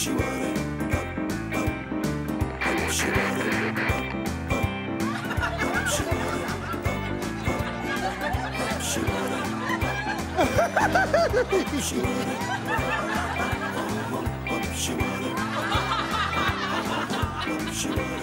She wanted. wouldn't. Up, up. I wish you wouldn't. Up, up. I wish you